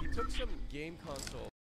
He took some game console.